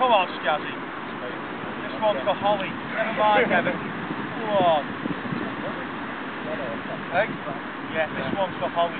Come on, Scazzy. This one's for Holly. Never mind, Evan. Come on. Hey? Yeah, this one's for Holly.